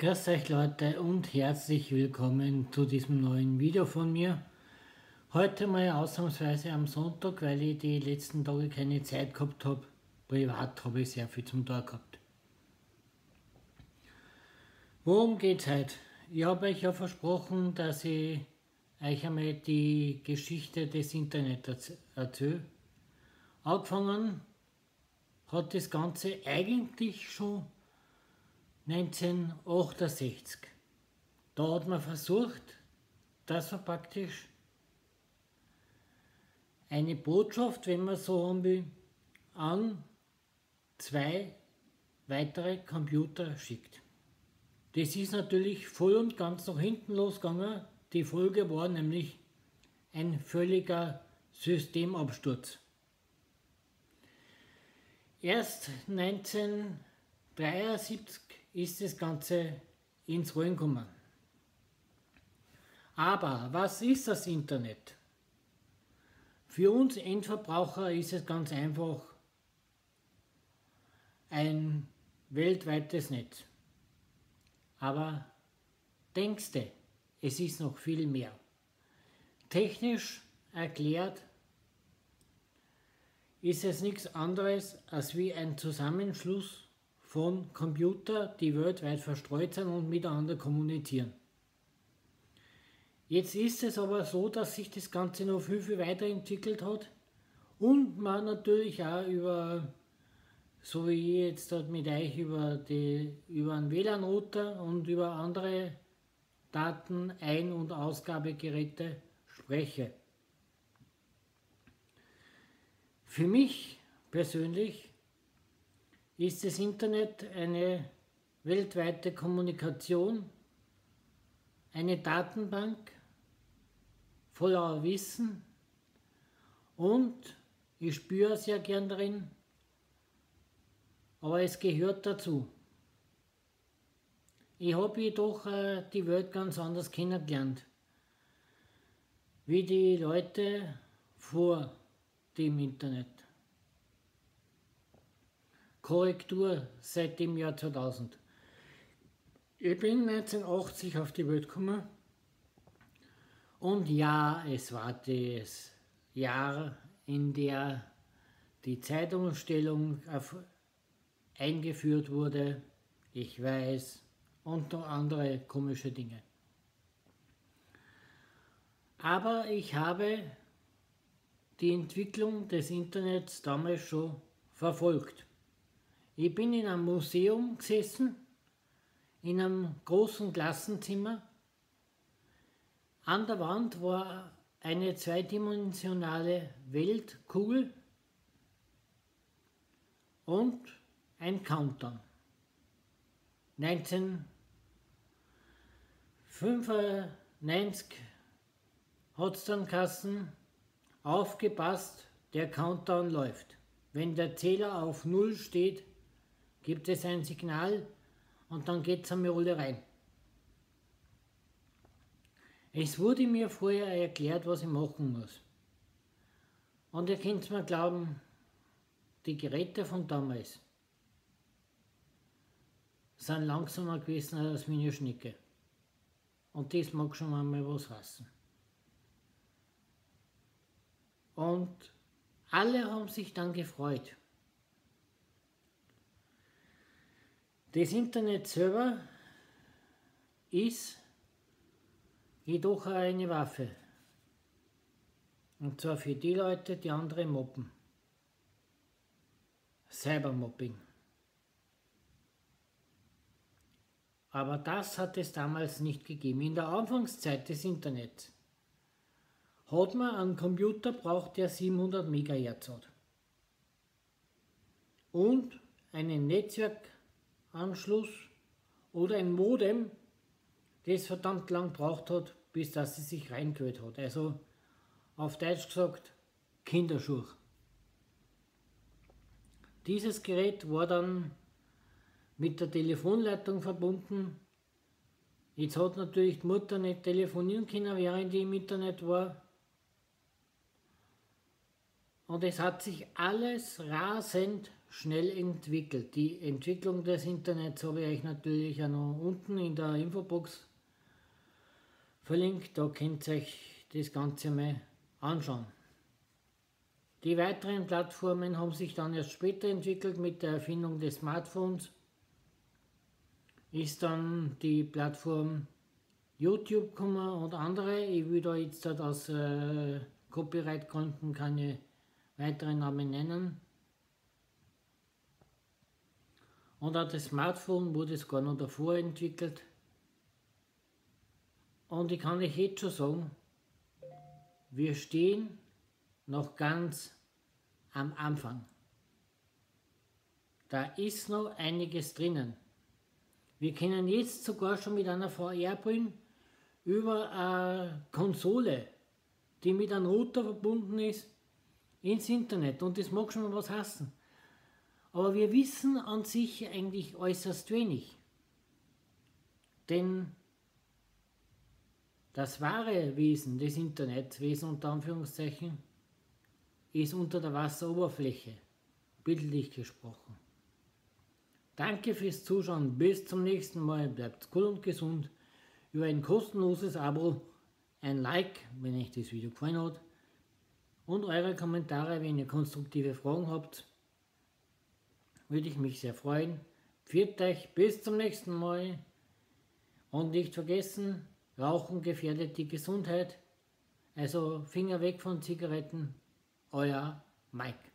Grüß euch Leute und herzlich willkommen zu diesem neuen Video von mir. Heute mal ausnahmsweise am Sonntag, weil ich die letzten Tage keine Zeit gehabt habe. Privat habe ich sehr viel zum Tag gehabt. Worum geht's heute? Ich habe euch ja versprochen, dass ich euch einmal die Geschichte des Internets erzähle. Angefangen hat das Ganze eigentlich schon 1968. Da hat man versucht, dass man praktisch eine Botschaft, wenn man so haben will, an zwei weitere Computer schickt. Das ist natürlich voll und ganz nach hinten losgegangen. Die Folge war nämlich ein völliger Systemabsturz. Erst 1973 ist das Ganze ins Rollen gekommen. Aber was ist das Internet? Für uns Endverbraucher ist es ganz einfach ein weltweites Netz. Aber denkste, es ist noch viel mehr. Technisch erklärt ist es nichts anderes als wie ein Zusammenschluss von Computern, die weltweit verstreut sind und miteinander kommunizieren. Jetzt ist es aber so, dass sich das Ganze noch viel, viel weiterentwickelt hat und man natürlich auch über, so wie ich jetzt dort mit euch über, die, über einen WLAN-Router und über andere Daten-, Ein- und Ausgabegeräte spreche. Für mich persönlich ist das Internet eine weltweite Kommunikation, eine Datenbank voller Wissen und ich spüre sehr gern drin, aber es gehört dazu. Ich habe jedoch äh, die Welt ganz anders kennengelernt, wie die Leute vor dem Internet. Korrektur seit dem Jahr 2000. Ich bin 1980 auf die Welt gekommen und ja, es war das Jahr, in der die Zeitumstellung eingeführt wurde. Ich weiß, und noch andere komische Dinge. Aber ich habe die Entwicklung des Internets damals schon verfolgt. Ich bin in einem Museum gesessen, in einem großen Klassenzimmer. An der Wand war eine zweidimensionale Weltkugel und ein Countdown. 1995 hat es dann Kassen aufgepasst, der Countdown läuft. Wenn der Zähler auf Null steht, gibt es ein Signal und dann geht es einmal alle rein. Es wurde mir vorher erklärt, was ich machen muss. Und ihr könnt mir glauben, die Geräte von damals sind langsamer gewesen als meine Schnicke. Und das mag schon einmal was heißen. Und alle haben sich dann gefreut. Das Internet selber ist jedoch eine Waffe. Und zwar für die Leute, die andere mobben. Cybermobbing. Aber das hat es damals nicht gegeben. In der Anfangszeit des Internets hat man einen Computer braucht, der 700 MHz hat. Und einen Netzwerk Anschluss oder ein Modem, das verdammt lang braucht hat, bis das sie sich reingehört hat. Also auf Deutsch gesagt, Kinderschuh. Dieses Gerät war dann mit der Telefonleitung verbunden. Jetzt hat natürlich die Mutter nicht telefonieren können, während die im Internet war. Und es hat sich alles rasend schnell entwickelt. Die Entwicklung des Internets habe ich euch natürlich auch noch unten in der Infobox verlinkt. Da könnt ihr euch das Ganze mal anschauen. Die weiteren Plattformen haben sich dann erst später entwickelt mit der Erfindung des Smartphones. Ist dann die Plattform YouTube gekommen und andere. Ich will da jetzt aus äh, Copyright-Gründen keine weiteren Namen nennen. Und auch das Smartphone wurde es gar noch davor entwickelt. Und ich kann euch jetzt schon sagen, wir stehen noch ganz am Anfang. Da ist noch einiges drinnen. Wir können jetzt sogar schon mit einer VR-Brille über eine Konsole, die mit einem Router verbunden ist, ins Internet. Und das mag schon mal was heißen. Aber wir wissen an sich eigentlich äußerst wenig. Denn das wahre Wesen des Internets, Wesen unter Anführungszeichen, ist unter der Wasseroberfläche, bildlich gesprochen. Danke fürs Zuschauen, bis zum nächsten Mal, bleibt cool und gesund. Über ein kostenloses Abo, ein Like, wenn euch das Video gefallen hat, und eure Kommentare, wenn ihr konstruktive Fragen habt, würde ich mich sehr freuen. Pfiat euch, bis zum nächsten Mal. Und nicht vergessen, Rauchen gefährdet die Gesundheit. Also Finger weg von Zigaretten. Euer Mike.